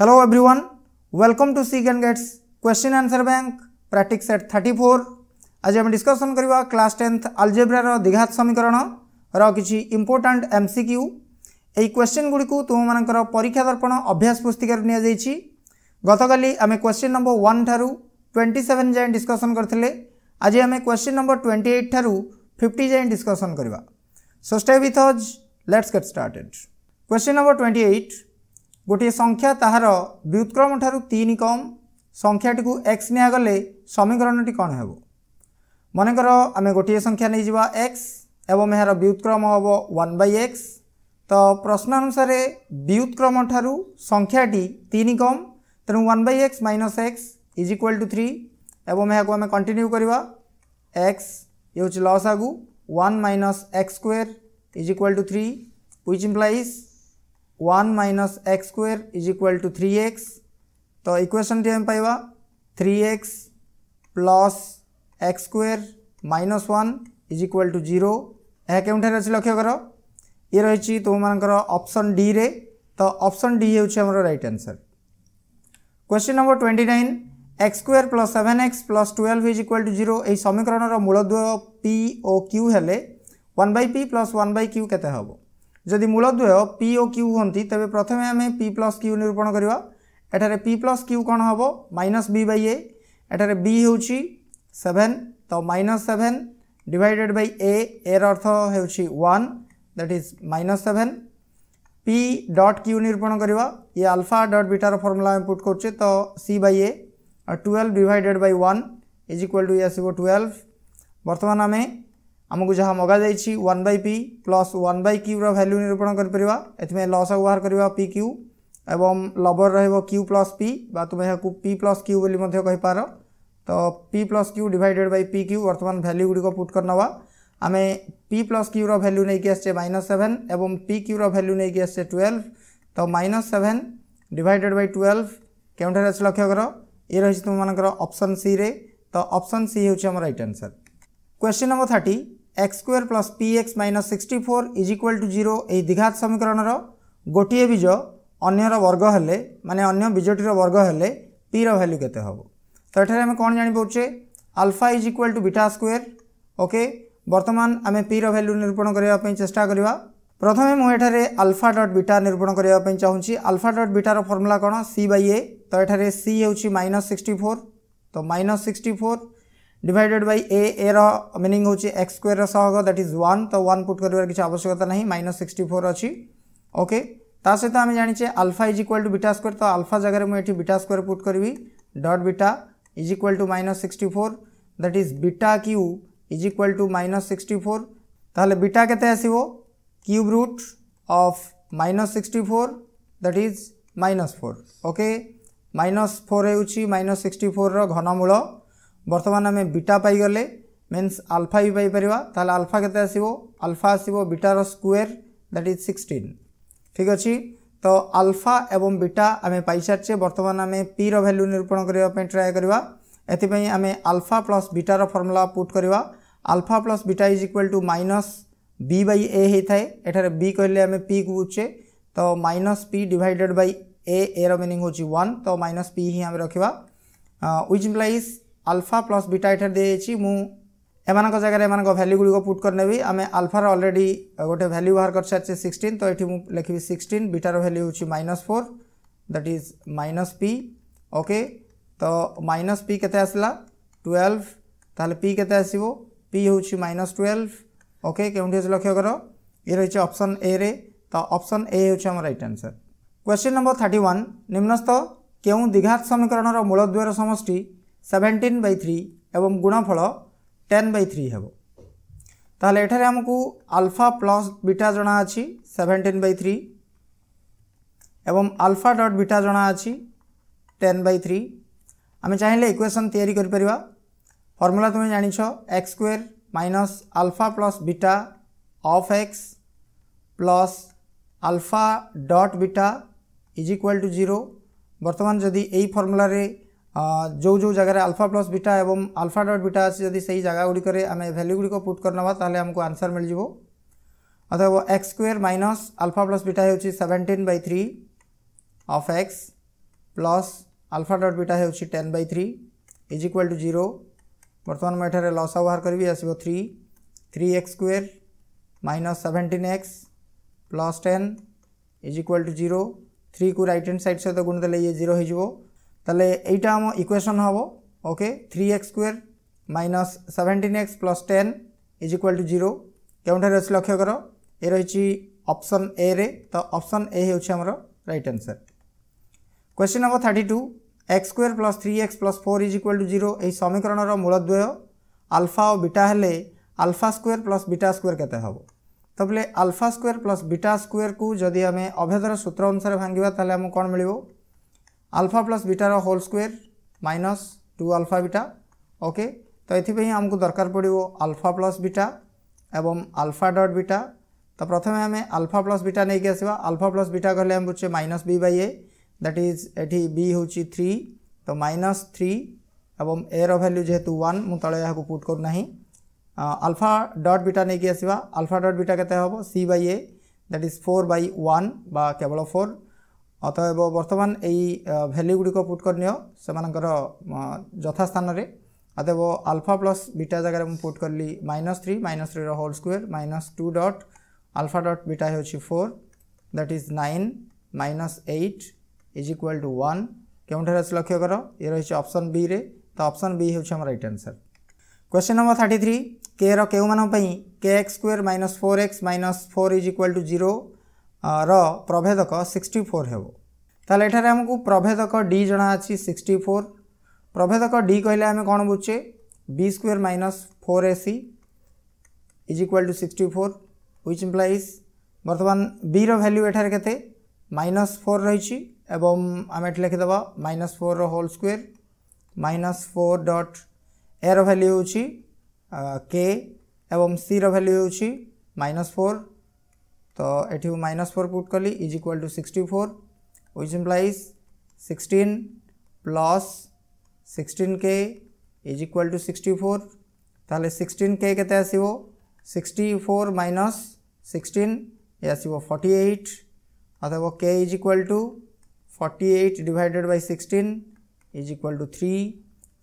Hello everyone, welcome to Seek and Gets Question Answer Bank practice set 34 आज आम discussion करवा class tenth आलजेब्रार द्विघात समीकरण रही इंपोर्टाट एमसीक्यू এই क्वेश्चन गुड़ी तुम मानकर परीक्षा दर्पण अभ्यास पुस्तिकार नि गतकाली आम क्वेश्चन नंबर वन ठार ट्वेंटी सेवेन जाए डिस्कसन करते आज आम क्वेश्चन नंबर ट्वेंटी एट ठार फिफ्टी जाए डिस्कसन करवा। So stay with us let's get started question number twenty eight गोटे संख्या ताहार व्युत्क्रम ठार तीन कम संख्याटी को एक्स निगले समीकरणटी कौन हो मनकर आम गोटे संख्या नहीं जावा एक्स एवं यार व्युत्क्रम हम वन बै एक्स तो प्रश्न अनुसार व्युत्क्रम ठार संख्याटी तीन कम तेणु one by x minus x is equal to three एवं यहाँ आम कंटिन्यू करवा एक्स ये लस आगु one minus x square is equal to three which implies one minus x square is equal to three x तो इक्वेशन टी आम पाइबा three x plus x square minus one is equal to zero यह केउठार अच्छे लक्ष्य कर ये रही तुम मानकर ऑप्शन डी रे तो ऑप्शन डी हूँ right answer question number twenty nine x square plus seven x plus twelve is equal to zero यही समीकरण मूलद्वय पी ओ क्यू हेले one by p plus one जदि मूलद्वय पी ओ क्यू हमें तेज प्रथम आम पी प्लस क्यू निरूपण करवा। एठारे पी प्लस क्यू कौन हम माइनस बी बै एठारे बी हूँ सेभेन तो minus seven divided by a एर अर्थ हो one that is minus seven p dot q निरूपण करवा। ये अल्फ़ा डट बीटार फर्मुला आम पुट कर तो c by a twelve divided by one is equal to आमको जहाँ मगा जाइए one by p plus one by cure value निरूपण कर लस बाहर करवा पी क्यू एवं लबर रु प्लस पी बा तुम यहाँ पी प्लस क्यू बोली कहीपार तो P plus Q divided by P Q बर्तमान भैल्यू गुड़िक पुट कर नवा आम पी प्लस क्यूर भैल्यू नहीं आसचे माइनस सेभेन एवं पी क्यूर भैल्यू नहीं आसचे ट्वेल्व तो minus seven divided by twelve केउठार अच्छे लक्ष्य कर ये रही तुम मानकर ऑप्शन सी रे तो ऑप्शन सी हूँ right answer question number thirty x square plus p x minus sixty four is equal to zero यही द्विघात समीकरण गोटे बीज अन्यर वर्ग हेले माने अन्य बीजटीर वर्ग हेले पी रैल्यू के तो ये आम कौन जापारे alpha is equal to beta square okay बर्तमान आम पी रैल्यू निरूपण करने चेष्टा करवा प्रथम मुझे आल्फा डट बीटा निरूपण करने चाहूँगी आल्फा डट बीटार फर्मुला कौन सी बै ए तो ये सी हूँ माइनस सिक्सटी फोर तो sixty four divided by a एर मिनिंग हूँ एक्स स्क्वेर सहग दैट इज़ वन तो वन पुट कर किसी आवश्यकता नहीं माइनस सिक्सटी फोर अच्छी। ओके ता सहित आम जाने alpha is equal to beta square तो आल्फा जगह मुझे बीटा स्क्वेर पुट करी dot beta is equal to minus sixty four that is beta cube is equal to minus sixty four ताहले बीटा के आसो cube root of minus sixty four that is minus four okay minus four हो minus sixty four घनमूल बर्तमान आम beta पाईगले means alpha भी पाइपर ताल आल्फा के आसो आल्फा आसो बीटार स्क्वेर दैट इज़ सिक्सटीन ठीक अच्छे तो आल्फा एवं बीटा आम पाई सारे बर्तमान आम पी रैल्यू निरूपण करने ट्राए करवा एपाई आम आल्फा प्लस बीटार फर्मुला पुट करवा alpha plus beta is equal to minus b by a होता है एठार बी कहले आम पी को बुझे तो minus p divided by a एर मिनिंग हूँ वन तो माइनस पी ही आल्फा प्लस बीटा एठार दी जगह एम भैल्यू गुड़िक पुट करने आम आल्फार अलरेडी गोटे भैल्यू बाहर कर सारी सिक्सटीन तो ये लिखी सिक्सटीन बीटार भैल्यू हूँ minus four that is minus p okay तो माइनस पी के आसला ट्वेल्व ताल पी के आसो हूँ माइनस ट्वेल्व ओके क्यों लक्ष्य कर ये रही ऑप्शन ए रे तो ऑप्शन ए हूँ right answer question number thirty one निम्नस्थ क्यों द्विघात समीकरण मूलद्वयर समष्टि सेवेन्टीन बै थ्री एवं गुणफल टेन बै थ्री हे ताहले एठारे आमको आल्फा प्लस बीटा जना अच्छी सेवेन्टीन बै थ्री एवं आल्फा डट बीटा जना अच्छी टेन बै थ्री आम चाहिए इक्वेशन तैयारी करिपरिवा फर्मुला तुम्हें जान x square minus alpha plus beta of x plus alpha dot beta is equal to zero बर्तमान जदि यही फर्मुलार जो जो जगह आलफा प्लस बीटा और आलफा डट बीटा अच्छे जदि से जगह गुड़िकर आम भैल्यू गुड़िक पुट करना तो आमको आंसर मिल जाव। अतः x square minus alpha plus beta हो seventeen by three of x plus alpha dot beta हो ten by three is equal to zero बर्तमान मुझे लस बाहर करी आस three three x square minus seventeen x plus ten is equal to zero three को right hand side सहित गुण दे ये ज़ीरो তাহলে এইটা আম ইকুয়েসন হব okay three x square minus seventeen x plus ten is equal to zero কেউঠার আছে লক্ষ্য কর এ রয়েছে অপশন এ রে তো অপশন এ হচ্ছে আমার right answer question number thirty two x square plus three x plus four is equal to zero এই সমীকরণর মূলদ্বয় আলফা ও বিটা হলে alpha square plus beta square কেতে হব তাহলে alpha square plus beta square কু যদি আমি অভেদর সূত্র অনুসারে ভাঙ্গিবা তাহলে আমি কোণ মিলিব alpha plus बीटार whole square minus two alpha beta okay तो ये आमको दरकार पड़ो अल्फ़ा प्लस बीटा एवं अल्फ़ा डट बीटा तो प्रथम आम आलफा प्लस बीटा नहीं आसवा आलफा प्लस बीटा कहले आम बुझे minus B by A that is eighty B हूँ थ्री तो माइनस थ्री एवं ए रैल्यू जेहेतु वन मुझे यहाँ पुट करूना आलफा डट बीटा नहीं आसवा आलफा डट बीटा के हम c by a that is four by one केवल फोर অতএব বর্তমান এই ভ্যালুগুড়ি পুট করে নিও সে যথাস্থানের। অতএব আলফা প্লস বিটা জায়গায় মু পুট করলি minus three minus three role square minus two dot alpha dot beta হচ্ছে four that is nine minus eight is equal to one কেউঠার আছে লক্ষ্য কর ইয়ে রয়েছে অপশন বি রে তো অপশন বি হচ্ছে আমার right answer question number thirty three k র কেউ মান k x square minus four x minus four is equal to zero ର ପ୍ରଭେଦକ ସିକ୍ସଟି ଫୋର୍ ହେବ ତାହେଲେ ଏଠାରେ ଆମକୁ ପ୍ରଭେଦକ ଡି ଜଣା ଅଛି ସିକ୍ସଟି ଫୋର୍ ପ୍ରଭେଦକ ଡି କହିଲେ ଆମେ କ'ଣ ବୁଝୁଛେ b square minus four a c is equal to sixty four which implies ବର୍ତ୍ତମାନ ବିର ଭାଲ୍ୟୁ ଏଠାରେ କେତେ ମାଇନସ୍ ଫୋର୍ ରହିଛି ଏବଂ ଆମେ ଏଠି ଲେଖିଦେବା minus ଫୋର୍ର whole square minus four dot ଏର ଭାଲ୍ୟୁ ହେଉଛି କେ ଏବଂ ସିର ଭାଲ୍ୟୁ ହେଉଛି ମାଇନସ୍ ଫୋର୍ तो ये माइनस फोर पुट कली is equal to sixty four which implies sixteen plus sixteen k is equal to sixty four तेल सिक्सटीन के कैसे आसो सिक्सटी फोर माइनस सिक्सटीन ये आसो फर्टी एट अथवा k is equal to forty eight divided by sixteen is equal to three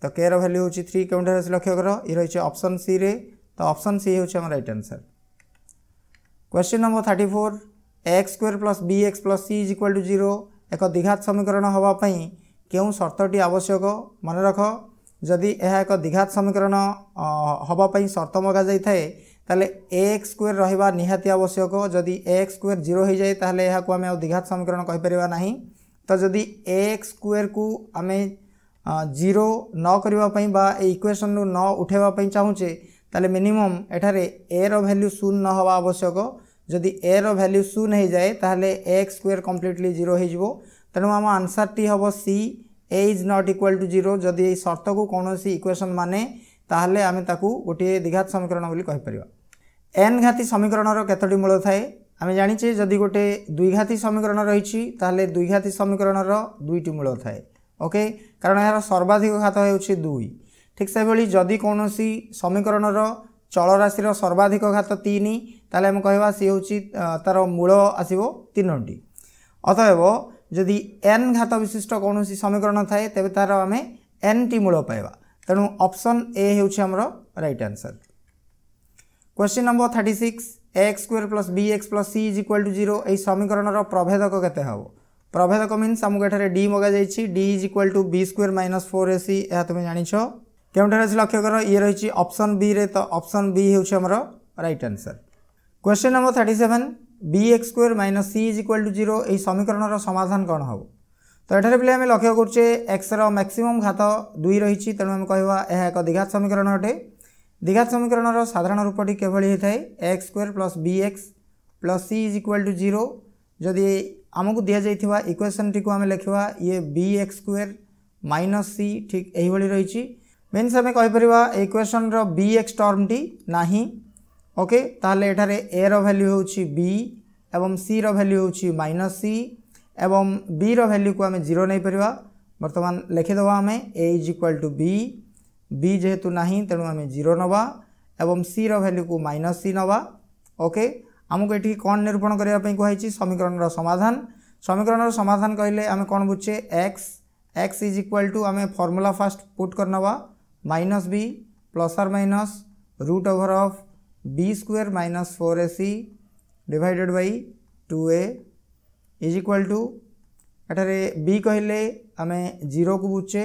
तो के रैल्यू हूँ थ्री के लक्ष्य कर। ये रही है अप्सन सी रे। तो अप्सन सी हूँ आम right answer question number thirty four x square plus b x plus c is equal to zero एक द्विघात समीकरण हाँपाई क्यों सर्तटी आवश्यक मन रख जदि यह एक द्विघात समीकरण हाँपाई सर्त मगा जाए ताले एक्स स्क्वेयर रहा निहाती आवश्यक जदि एक्स स्क्वेयर जीरो हो जाए ताल यह आम द्विघात समीकरण कहीपर ना तो जदि एक्स स्क्वेयर को आम ଜିରୋ ନ କରିବା ପାଇଁ ବା ଏ ଇକ୍ୱେସନ୍ରୁ ନ ଉଠାଇବା ପାଇଁ ଚାହୁଁଛେ তাহলে মিনিমম এঠারে এর র ভ্যালু শূন্য হওয়া আবশ্যক। যদি এর ভ্যালু শূন্য হয়ে যায়, তাহলে a x square completely zero হয়ে যাব। তেমন আমার আনসারটি হব c a is not equal to zero যদি এই সর্তকু কৌশি ইকুয়েসন মানে তাহলে আমি তাকে গোটিয়ে দ্বিঘাত সমীকরণ বলে কইপার এন ঘাতি সমীকরণের কতটি মূল থাকে আমি জাঁচে যদি গোটে দুইঘাতি সমীকরণ রয়েছে তাহলে দুইঘাতি সমীকরণের দুইটি মূল থাকে ওকে কারণ এর সর্বাধিক ঘাত হচ্ছে দুই ঠিক ସେଭଳି ଯଦି କୌଣସି ସମୀକରଣର ଚଳରାଶିର ସର୍ବାଧିକ ଘାତ ତିନି ତାହେଲେ ଆମେ କହିବା ସିଏ ହେଉଛି ତା'ର ମୂଳ ଆସିବ ତିନୋଟି ଅତଏବ ଯଦି ଏନ୍ ଘାତ ବିଶିଷ୍ଟ କୌଣସି ସମୀକରଣ ଥାଏ ତେବେ ତା'ର ଆମେ ଏନ୍ଟି ମୂଳ ପାଇବା ତେଣୁ ଅପସନ୍ ଏ ହେଉଛି ଆମର right answer question number thirty six a x square plus b x plus c is equal to zero ଏହି ସମୀକରଣର ପ୍ରଭେଦକ କେତେ ହେବ ପ୍ରଭେଦକ ମିନ୍ସ ଆମକୁ ଏଠାରେ ଡି ମଗାଯାଇଛି D is equal to b square minus four a c ଏହା ତୁମେ ଜାଣିଛ क्योंठार लक्ष्य कर ये रही ऑप्शन बी रे तो ऑप्शन बी हूँ आमर right answer question number thirty seven b x square minus c is equal to zero यही समीकरण समाधान कौन हम तो ये पे आम लक्ष्य करुचे एक्स रैक्सीम घात दुई रही तेणु आम कह यह एक द्विघात समीकरण अटे द्विघात समीकरण साधारण रूपटी केवल होता है x square plus b x plus c is equal to zero जदि आमको दि जाइए इक्वेसन टी आम लिखा ये b x square minus c ठीक यही रही मीनस आम कहीपर इक्वेसन बी एक्स टर्म टी ना ओके ताहले एठारे ए रैल्यू हूँ बी एवं सी रैल्यू हूँ माइनस सी एवं बी रैल्यू को आम ज़ीरो नहीं पार बर्तमान लिखिदेव आम a is equal to b b जेहेतु ना तेणु आम ज़ीरो नवा एवं सी रैल्यू को माइनस सी नवा ओके आमको ये कौन निरूपण करने कहुई समीकरण समाधान समीकरण समाधान कहले आम कौन बुझे x x is equal to minus b plus or minus root over of b square minus four a c divided by two a is equal to एठारे बी कहले आम ज़ीरो को बुझे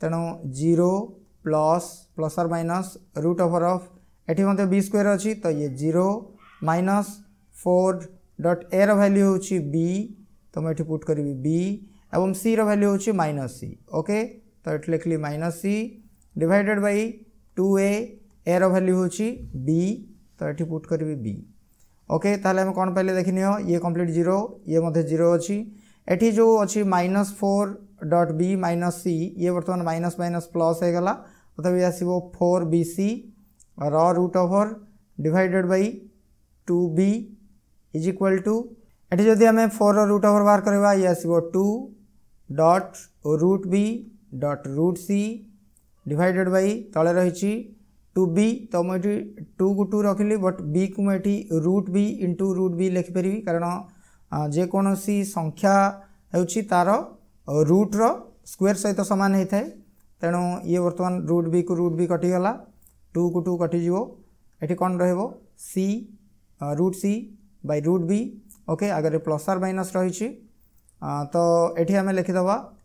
तेणु zero plus plus or minus root over of eighty मत b square अच्छी तो ये zero minus four dot a रैल्यू हूँ बी तो मुझे पुट करी बी एवं सी रैल्यू हूँ माइनस सी ओके तो ये लिखली minus c divided by two a a रैल्यू हूँ बी तो ये पुट करी बी ओके आम कौन पाइले देखनी ये कंप्लीट ज़ीरो ये मध्य ज़ीरो अच्छी एटी जो अच्छी minus four dot b minus c ये बर्तमान माइनस माइनस प्लस हो गला तथापि आसो four b c root over divided by two b is equal to ये जदि आम फोर रुट ओभर बाहर करवा ये आसो two dot root b dot c divided by तले रही टू बी तो मुझे टू को टू रखिली बट बी को मुझे root b into root b लिखिपरि कारण जेकोसी संख्या होची तार रुट्र स्क्वेयर सहित सामान होता है तेणु ये बर्तमान रुट बी को रुट बी कटिगला टू को टू कटिज ये कौन सी root c by root b okay आगे प्लस आर माइनस रही तो ये आम लिखिदे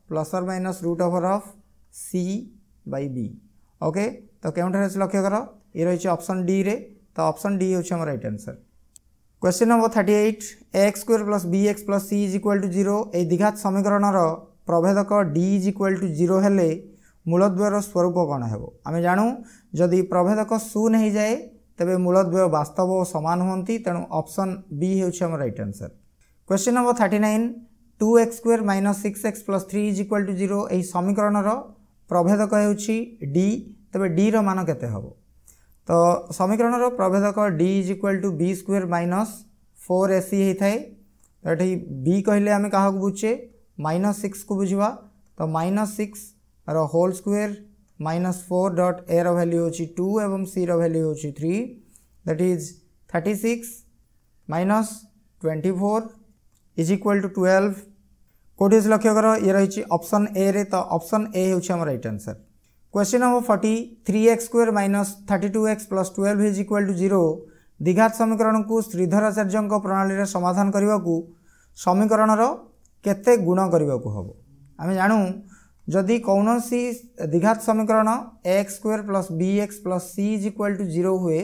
plus or minus root over by b okay तो क्योंठे लक्ष्य कर ये रही ऑप्शन डी रे तो ऑप्शन डी हूँ right answer question number thirty eight x square plus b x plus c is equal to zero ये द्विघात समीकरण प्रभेदक D is equal to zero मूलद्वयर स्वरूप कौन है आम जानू जदि प्रभेदक शून्य हो जाए तेरे मूलद्वय बास्तव सामान हमें तेणु ऑप्शन बी हूँ right answer question number thirty nine two x square minus six x plus three is equal to प्रभेदक हो डी मान के तो समीकरण प्रभेदक D is equal to b square minus four a c होता है तो ये बी कहले आम क्या बुझे माइनस सिक्स को बुझा तो minus six role square minus four dot a रैल्यू हूँ टू एवं सी रैल्यू हूँ three that is thirty six minus twenty four is equal to twelve କେଉଁଠି ଅଛି ଲକ୍ଷ୍ୟ କର? ଇଏ ରହିଛି ଅପସନ୍ ଏ ରେ। ତ ଅପସନ୍ ଏ ହେଉଛି ଆମର right answer question number forty three x square minus thirty two x plus twelve is equal to zero ଦୀଘାତ ସମୀକରଣକୁ ଶ୍ରୀଧରାଚାର୍ଯ୍ୟଙ୍କ ପ୍ରଣାଳୀରେ ସମାଧାନ କରିବାକୁ ସମୀକରଣର କେତେ ଗୁଣ କରିବାକୁ ହେବ? ଆମେ ଜାଣୁ ଯଦି କୌଣସି ଦୀଘାତ ସମୀକରଣ x square plus b x plus c is equal to zero ହୁଏ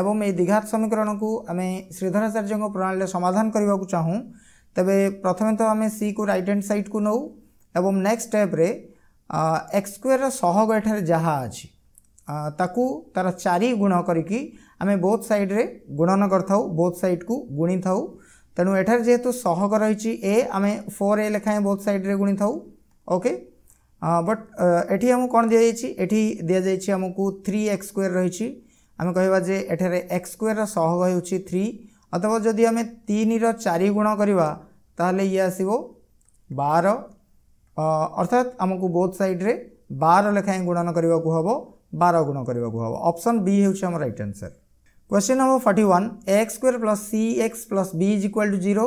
ଏବଂ ଏହି ଦୀଘାତ ସମୀକରଣକୁ ଆମେ ଶ୍ରୀଧରାଚାର୍ଯ୍ୟଙ୍କ ପ୍ରଣାଳୀରେ ସମାଧାନ କରିବାକୁ ଚାହୁଁ करने को चाहूँ तेरे प्रथम तो आम सी को रईट हैंड सैड को नौ एवं नेक्स्ट स्टेप्रे एक्स स्क्वेयर सहग एठार जहाँ अच्छी ताकू तार चारि गुण करके आम बोथ सैड्रे गुणन कर बोथ सैड को गुणी था तेणु एठार जेहेतु सहग रही ए आम फोर ए लेखाएँ बोथ सैड्रे गुणी था ओके बट एटी आमको कौन दि जाइए दि जाइए आमको थ्री एक्स स्क्वेयर रही অথবা যদি আমি তিনর চারি গুণ করা তাহলে ইয়ে আসব বার অর্থাৎ আমি বোথ সাইড্রে বার লেখায় গুণন করা হব বার গুণ করা হব অপশন বি হচ্ছে আমার right answer question number forty one x square plus c x plus b is equal to zero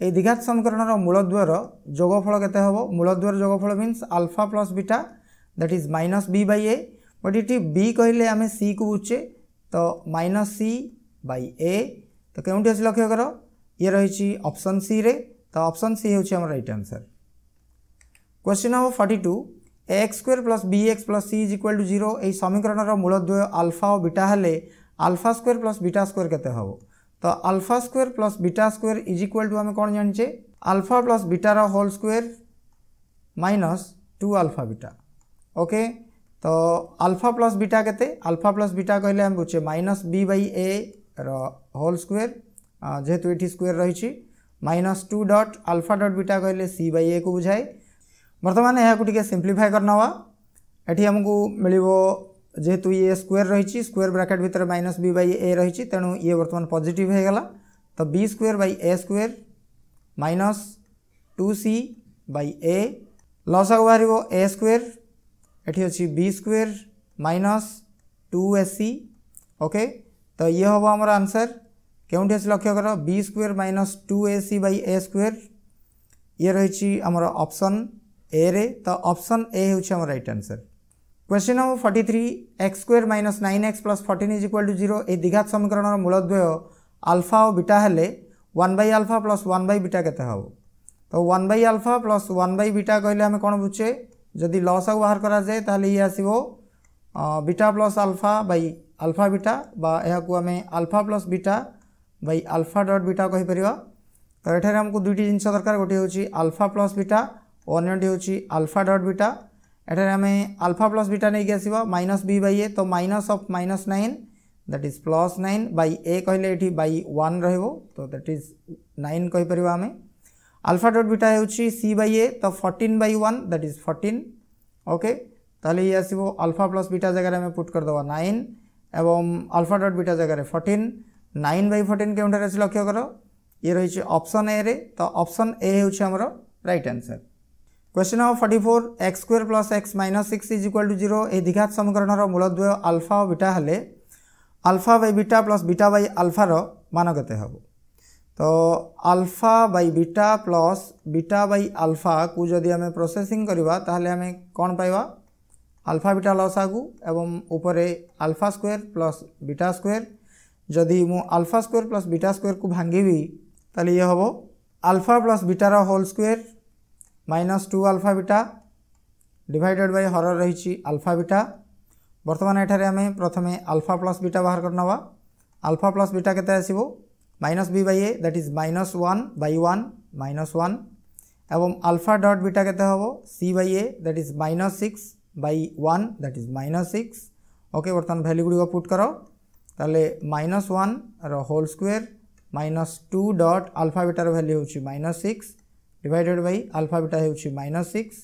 এই দ্বিঘাত সমীকরণর মূলদ্বয়র যোগফল কেতে হব মূলদ্বয়র যোগফল means alpha plus beta that is minus b by a but এটি বি কহিলে আমি সি কু বুঝে তো মাইনস সি বাই এ তো কেউটি আছে লক্ষ্য কর ইয়ে রয়েছে অপশন সি রে তো অপশন সি হচ্ছে আমার right answer question number forty two x square plus b x plus c is equal to zero এই সমীকরণর মূলদ্বয় আলফা ও বিটা হলে alpha square plus beta square কেতে হব तो alpha square plus beta square is equal to आम कौन जाने alpha plus बीटार whole square minus two alpha beta okay तो आल्फा प्लस बीटा के आल्फा प्लस बीटा कहले आम बुझे minus B by A role square जेहेतु ये स्क्वेयर रही minus two dot alpha dot beta कहले सी बै ए को बुझाए बर्तमान यहाँ सिंप्लीफाए करना ये आमको मिल जेहेतु ये स्क्वेयर रही स्क्वेयर ब्राकेट भितर माइनस बी बै ए रही तेणु ये बर्तमान पजिटिव होगा तो b square by a square minus two c by a लस बाहर ए स्क्वेयर ये अच्छी b square minus two a c okay तो ये हम आमर आंसर अच्छे लक्ष्य कर। B square minus two a c by a square ये रही आमर ऑप्शन ए रे। तो ऑप्शन ए हूँ आम right answer question number forty three x square minus nine x plus fourteen is equal to zero ये द्विघात समीकरण मूलद्वय आल्फा और बीटा हेले। One by alpha plus one by beta के हम तो one by alpha plus one by beta कहले आम कौन बुझे जदि लस आउ बाहर कराए ताहले ये आसो beta plus alpha by alpha beta बाहर आम alpha plus beta by alpha dot beta कहीपर तो ये आमको दुईट जिन दरकार, गोटे हूँ आल्फा प्लस बीटा अन्यटी हूँ आल्फा डट बीटा एठार आम आल्फा प्लस बीटा नहीं आस माइनस बी बै ए तो minus of minus nine that is plus nine by a कहले ये बै वन रो दैट इज़ नाइन कहीपर आम आल्फा डट बीटा हूँ सी बै ए तो fourteen by one that is fourteen okay ये आसो आल्फा प्लस बीटा आम पुट करदे नाइन एवं आल्फा डट बीटा जगह फोर्टीन नाइन बै फोर्टीन के लक्ष्य कर। ये रही ऑप्शन ए रे तो ऑप्शन ए हूँ आमर right answer question number forty four x square plus x minus six is equal to zero ये द्विघात समीकरण मूलद्वय आल्फा और बीटा हेले। Alpha by beta plus beta by आल्फार मान के हम तो alpha by beta plus beta by alpha को जदि आम प्रोसेसिंग करवा आम कौन पाइबा? आल्फा बीटा लस आगु, एवं ऊपर alpha square plus beta square जदि मु alpha square plus beta square को भांगी ताले ये हम alpha plus बीटार whole square minus two alpha beta divided by हर रही आल्फा बीटा बर्तमान एठारे आम प्रथम आल्फा प्लस बीटा बाहर कर नवा। आल्फा प्लस बीटा के आसो minus b by a that is minus one by one minus one एवं आल्फा डट बीटा के हम c by a that is minus six by one that is minus six okay बर्तमान value गुड़िक put कर। ताले minus one role square minus two dot alpha बीटार value हूँ minus six divided by alpha beta हूँ minus six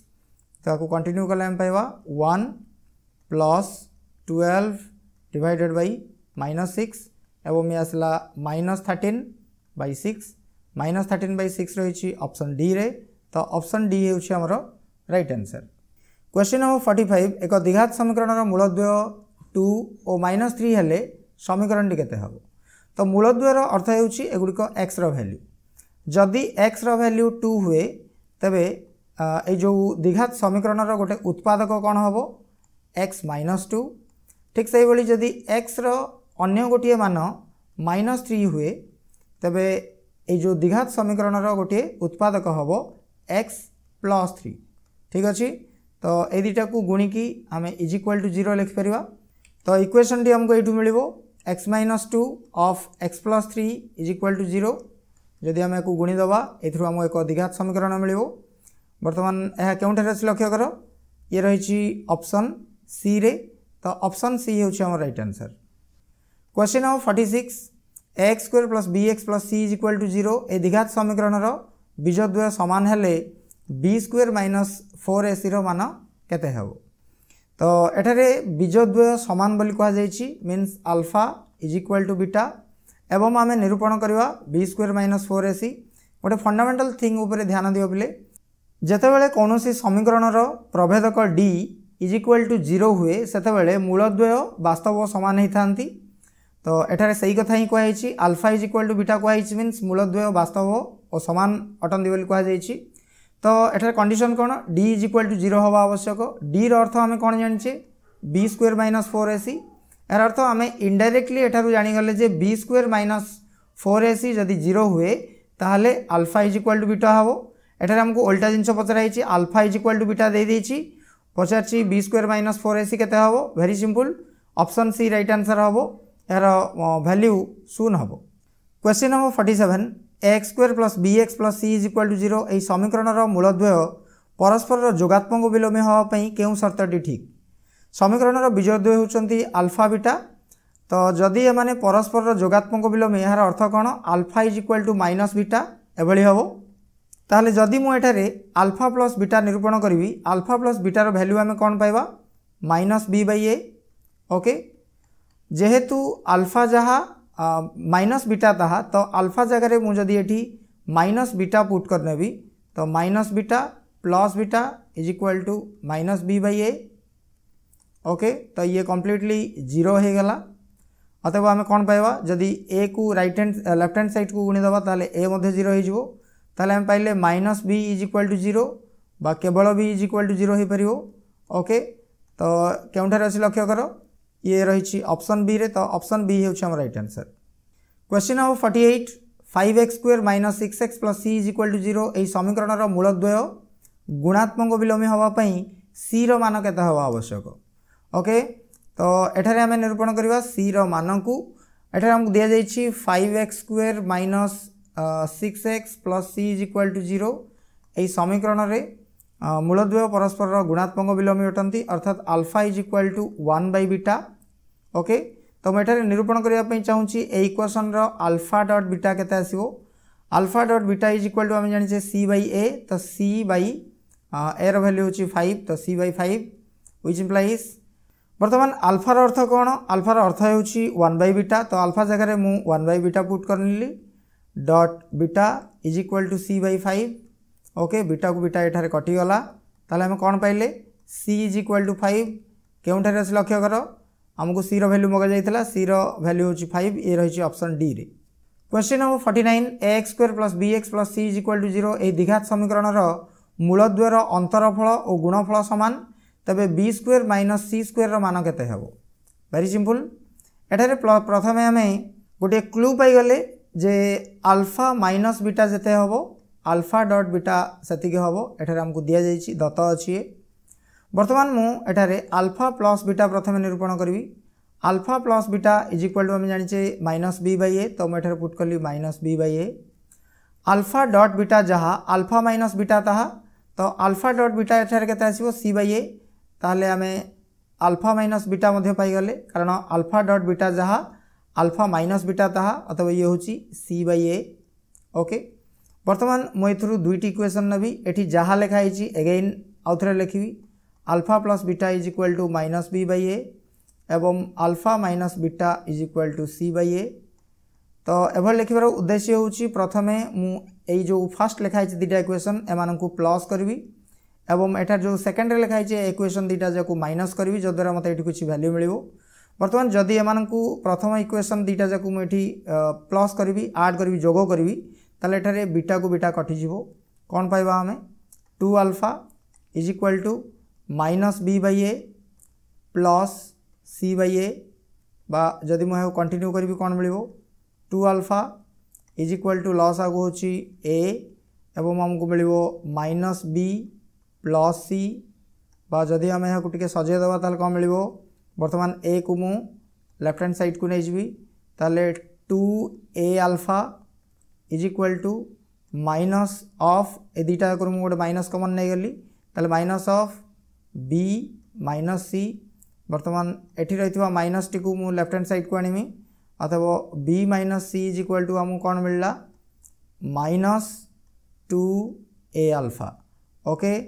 तो आपको continue कले आम पाइबा one plus twelve divided by minus six एवं ये आसला minus thirteen by six minus thirteen by six रही ऑप्शन डी रे तो ऑप्शन डी हूँ आमर right answer question number forty five एक द्विघात समीकरण मूलद्वय टू और माइनस थ्री हेले समीकरण के हम तो मूलद्वयर अर्थ होगुड़िक एक्स रैल्यू जदि एक्स रैल्यू टू हुए तेरे ये जो द्विघात समीकरण गोटे उत्पादक कौन हम एक्स माइनस टू ठीक से भाई जदि एक्स गोटे मान माइनस थ्री हुए तेरे ये जो द्विघात समीकरण गोटे उत्पादक हम एक्स प्लस थ्री ठीक अच्छे तो ये दुटा को गुणिकी आम इज़ इक्वाल टू ज़ीरो लिखिपर तो इक्वेशन टी आमको ये मिल x minus two of x plus three is equal to zero जदि आम एक गुणीदे एम एक द्विघात समीकरण मिल बर्तमान यह क्यों लक्ष्य कर। ये रही ऑप्शन सी रे। तो ऑप्शन सी हूँ आम right answer question number forty six X square plus B X plus C is equal to zero A द्विघात समीकरण बीजद्वय सामान हेले B square minus four A C मान के ତ ଏଠାରେ ବୀଜଦ୍ୱୟ ସମାନ ବୋଲି କୁହାଯାଇଛି means alpha is equal to beta ଏବଂ ଆମେ ନିରୂପଣ କରିବା B square minus four AC ଗୋଟେ ଫଣ୍ଡାମେଣ୍ଟାଲ୍ ଥିଙ୍ଗ ଉପରେ ଧ୍ୟାନ ଦିଅ ବୋଲେ ଯେତେବେଳେ କୌଣସି ସମୀକରଣର ପ୍ରଭେଦକ D is equal to zero ହୁଏ ସେତେବେଳେ ମୂଳଦ୍ୱୟ ବାସ୍ତବ ସମାନ ହୋଇଥାନ୍ତି। ତ ଏଠାରେ ସେଇ କଥା ହିଁ କୁହାଯାଇଛି alpha is equal to beta କୁହାଯାଇଛି ମିନ୍ସ ମୂଳଦ୍ୱୟ ବାସ୍ତବ ଓ ସମାନ ଅଟନ୍ତି ବୋଲି କୁହାଯାଇଛି। तो एठार कंडीशन कौन D is equal to zero हवा आवश्यक। डी रर्थ आम कौन जाने b square minus four a c यार अर्थ आम इनडाइरेक्टली एठार जाणीगले b square minus four a c जदि ज़ीरो हुए, ताहले alpha is equal to beta हम एठार आमको ओल्टा जिन Pachrai alpha is equal to beta they Pachar B square minus four A C के हम very simple option C right answer हम यार भैल्यू शून हम question number forty seven x square plus b x plus c is equal to zero यही समीकरण मूलद्वय परस्पर जोगात्मक विलोमी हाँपाई क्यों शर्तटी ठीक समीकरण बीजद्वय होती आल्फा बीटा तो जदि एम परस्पर जोगात्मक विलोमी यार अर्थ कौन alpha is equal to minus beta एभली हम ताहले जदि मुझे आल्फा प्लस बीटा निरूपण करी आल्फा प्लस बीटार भैल्यू आम कौन पाइबा minus B by A okay जेहेतु आल्फा जहाँ माइनस बीटा ता तो आल्फा जगार मुझे ये माइनस बीटा पुट कर नेबी तो minus beta plus beta is equal to minus b by a, okay तो ये कम्प्लीटली ज़ीरो हो गला। अतएव आम कौन पाइबा जदि ए को right hand left hand side को गुणीदे तो ए ज़ीरो हो पाइले minus b is equal to zero केवल b is equal to zero हो पार ओके तो क्योंठार अच्छी लक्ष्य करो? ইয়ে রয়েছে অপশন বি রে তো অপশন বি হচ্ছে আমার রাইট আনসার কোশ্চিন হব forty eight five x square minus six x plus c is equal to zero ଏହି ସମୀକରଣର ମୂଳଦ୍ୱୟ ଗୁଣାତ୍ମକ ବିଲୋମୀ ହେବା ପାଇଁ ସିର ମାନ କେତେ ହେବା ଆବଶ୍ୟକ ଓକେ ତ ଏଠାରେ ଆମେ ନିରୂପଣ କରିବା ସିର ମାନକୁ ଏଠାରେ ଆମକୁ ଦିଆଯାଇଛି five x square minus six x plus c is equal to zero ଏହି ସମୀକରଣରେ ମୂଳଦ୍ୱୟ ପରସ୍ପରର ଗୁଣାତ୍ମକ ବିଲୋମୀ ଅଟନ୍ତି ଅର୍ଥାତ୍ alpha is equal to one by beta okay ତ ମୁଁ ଏଠାରେ ନିରୂପଣ କରିବା ପାଇଁ ଚାହୁଁଛି ଏଇ ଇକ୍ୱେସନ୍ର ଆଲଫା ଡଟ୍ ବିଟା କେତେ ଆସିବ alpha dot beta is equal to ଆମେ ଜାଣିଛେ ସି ବାଇ ଏ ତ ସି ବାଇ ଏର ଭ୍ୟାଲ୍ୟୁ ହେଉଛି ଫାଇଭ୍ ତ c by five which implies ବର୍ତ୍ତମାନ ଆଲଫାର ଅର୍ଥ କ'ଣ ଆଲଫାର ଅର୍ଥ ହେଉଛି ୱାନ୍ ବାଇ ବିଟା ତ ଆଲଫା ଜାଗାରେ ମୁଁ one by beta put କରିନେଲି dot beta is equal to C by five okay ବିଟାକୁ beta ଏଠାରେ କଟିଗଲା ତାହେଲେ ଆମେ କ'ଣ ପାଇଲେ C is equal to five କେଉଁଠାରେ ଅଛି ଲକ୍ଷ୍ୟ କର ଆମକୁ ସିର ଭ୍ୟାଲ୍ୟୁ ମଗାଯାଇଥିଲା ସିର ଭ୍ୟାଲ୍ୟୁ ହେଉଛି ଫାଇଭ୍ ଇଏ ରହିଛି option ଡିରେ question number forty nine a x square plus b x plus c is equal to zero ଏହି ଦୀଘାତ ସମୀକରଣର ମୂଳଦ୍ୱୟର ଅନ୍ତରଫଳ ଓ ଗୁଣଫଳ ସମାନ ତେବେ ବି ସ୍କୋୟାର ମାଇନସ୍ ସି ସ୍କୋୟାରର ମାନ କେତେ ହେବ ଭେରି ସିମ୍ପଲ୍ ଏଠାରେ ପ୍ରଥମେ ଆମେ ଗୋଟିଏ କ୍ଲୁ ପାଇଗଲେ ଯେ ଆଲଫା ମାଇନସ୍ ବିଟା ଯେତେ ହେବ ଆଲଫା ଡଟ୍ ବିଟା ସେତିକି ହେବ ଏଠାରେ ଆମକୁ ଦିଆଯାଇଛି ଦତ୍ତ ଅଛି অছি বর্তমান মু এখানে আলফা প্লস বিটা প্রথমে নিরূপণ করবি alpha plus beta is equal to আমি জানিছে মাইনস বি বাই এ তো মু এখানে পুট কলি minus b by a alpha dot beta যাহা আলফা মাইনস বিটা তাহা তো আলফা ডট বিটা এখানে কেতে আসব সি বাই এ তাহলে আমি আলফা মাইনস বিটা মধ্যে পাইগলে কারণ আলফা ডট বিটা যাহা আলফা মাইনস বিটা তাহা অথবা ইয়ে হচ্ছে সি বাই এ ওকে বর্তমান মু এর দুইটি ইকুয়েসন নেবি এটি যাহা লেখা হয়েছি এগেইন আউথরে লিখবি alpha plus beta is equal to minus b by a এবং alpha minus beta is equal to c by a তো এভাবে লিখবার উদ্দেশ্য হচ্ছে প্রথমে মু এই যে ফার্স্ট লেখা হয়েছে দুইটা ইকুয়েসন এমানকু প্লস করবি এবং এটার যে সেকেন্ডরে লেখা হয়েছে ইকুয়েসন দুইটা যাক মাইনস করবি যদ্বারা মতো এটি কিছু ভ্যালু মিলব বর্তমান যদি এমানকু প্রথম ইকুয়েসন দুইটা যাক মু এটি প্লস করবি আড করবি যোগ করবি তাহলে এটারে বিটাকু বিটা কটিযোগ কণ পাইবা আমি two alpha is equal to minus b by a plus c by a जदि मुझे कंटिन्यू करी कौन मिल two alpha is equal to लस आगे हूँ एवं आमको मिल माइनस बी प्लस सी। जदि आम यहाँ टे सजे दबा तो कौन मिल बर्तमान ए को मु लेफ़्ट हैंड सैड को नहीं जी तेल two a alpha is equal to minus of ए दुटा आगे मुझे गोटे माइनस कमन नहींगली तेल minus of b minus c বর্তমান এটি রয়েছে মাইনসটি মু লেফট হ্যান্ড সাইড কু আনিমি অথবা b minus c is equal to আমি কম মিললা minus two a alpha okay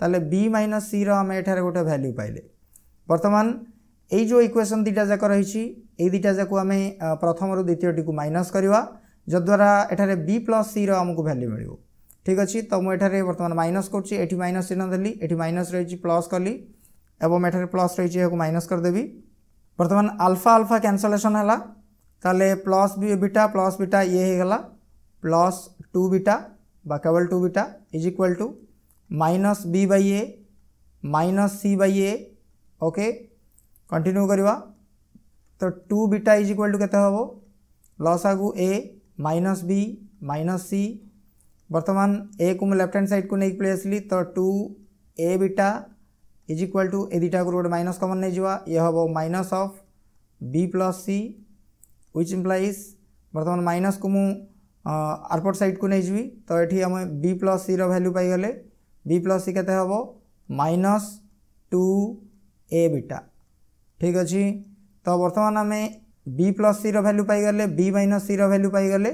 ताले बी माइनस सी रम एठार गोटे भैल्यू पाइले बर्तमान यही जो इक्वेशन दुटा जाक रही दुटा जाक आम प्रथम द्वितीय टी माइनस करवा जद्वारा एठार बी प्लस सी रमको भैल्यू मिल ঠিক আছে তো মু এখানে বর্তমান মাইনস করছি এটি মাইনস চিহ্ন দেলি এটি মাইনস রয়েছে প্লস কলি এবং এখানে প্লস রয়েছে এখন মাইনস করেদেবি বর্তমান আলফা আলফা ক্যানসলেসন হল তাহলে প্লস বিটা প্লস বিটা ইয়ে হয়ে গলা প্লস টু বিটা বা কেবল two beta is equal to minus b by a minus c by a okay continue करवा तो two beta is equal to के लस आगु a minus b minus c बर्तमान ए को मुझे लेफ़्ट हैंड साइड को नहीं पलैसली तो two a beta is equal to ए दुटा को गोटे माइनस कमन नहीं जावा ये हम minus of b plus c which implies बर्तमान माइनस को मुझे सैड को नहीं तो ये आम बी प्लस सी रैल्यू पाइगले बी प्लस सी के हम माइनस टू ए बीटा ठीक अच्छे तो बर्तमान आम बी प्लस सी रैल्यू पाइगले बी माइनस सी रैल्यू पाइगले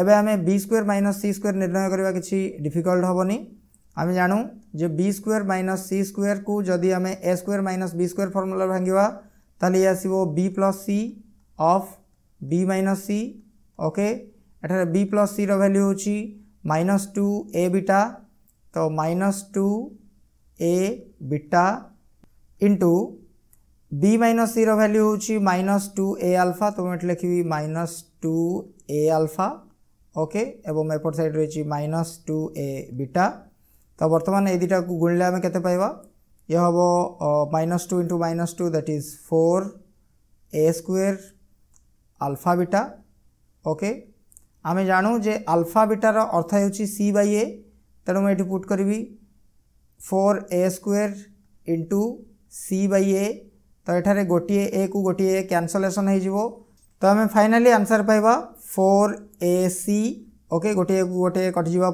এবে আমি B square minus C square নির্ণয় করা কিছু ডিফিকল্ট হবনি আমি জাণু যে B square minus C square কু যদি আমি A square minus B square formula ভাঙ্গা তাহলে ইয়ে আসব B plus C of B minus C okay এখানে বি প্লস সি ভ্যালু হচ্ছে মাইনস টু এ বিটা তো minus two a beta into B minus C value हूँ माइनस टू ए alpha तो मुझे लिखी minus two a alpha okay एपट side रही minus two a beta तो बर्तमान ये दुटा को गुणिले आम के पाइबा ये हम minus two into minus two that is four a square alpha beta okay आम जानू जे आल्फा बीटार अर्थ हो सी बै ए तेणु मुझे पुट करी four a square into c by a तो ये गोटे ए को गोटे कैनसलेसन हो तो आम फाइनाली आंसर पाइबा फोर ए सी ओके गोटे गोटे कटिजा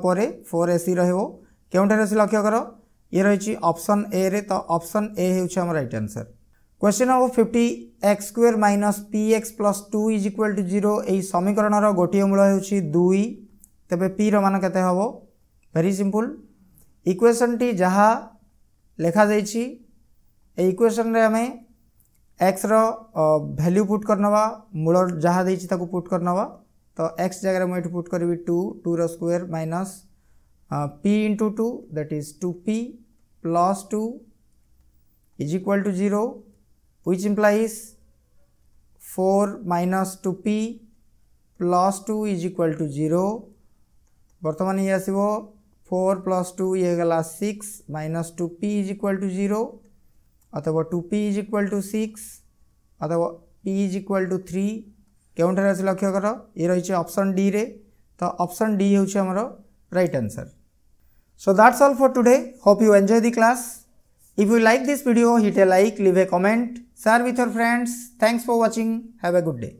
फोर ए सी रोठार अच्छे लक्ष्य कर ये रही ऑप्शन ए रे तो ऑप्शन ए हूँ right answer question number fifty x square minus p x plus two is equal to zero समीकरण गोटे मूल हो दुई तेरे पी मान के हम भेरी सिंपल इक्वेशन टी जहाँ लिखा इक्वेशन आम एक्स रैल्यू पुट करनवा मूल जहाँ देता पुट करनवा तो एक्स जगह मुझे पुट करी two two square minus p into two that is two p plus two is equal to zero which implies four minus two p plus two is equal to zero बर्तमान ये आसो four plus two ये गला six minus two p is equal to zero अथवा two p is equal to six अथवा p is equal to three क्यों ठार लक्ष्य कर। ये रही है अप्सन डी रे। तो अप्सन डी हो right answer so that's all for today hope you enjoy the class if you like this video hit a like leave a comment share with your friends thanks for watching have a good day